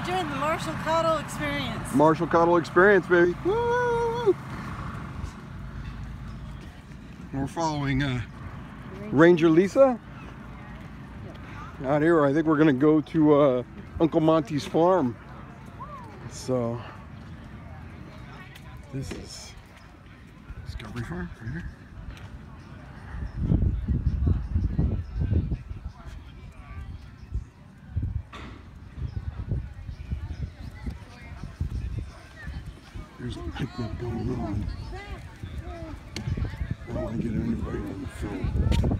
We're doing the Marshall Cottle experience. Marshall Cottle experience, baby. Woo! We're following uh, Ranger Lisa. Out here, I think we're gonna go to uh, Uncle Monty's farm. So, this is Discovery Farm right here. There's a picnic going on. I don't want to get anybody on the film.